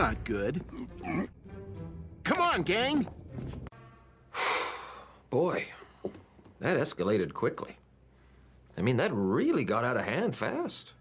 not good. Come on, gang! Boy, that escalated quickly. I mean, that really got out of hand fast.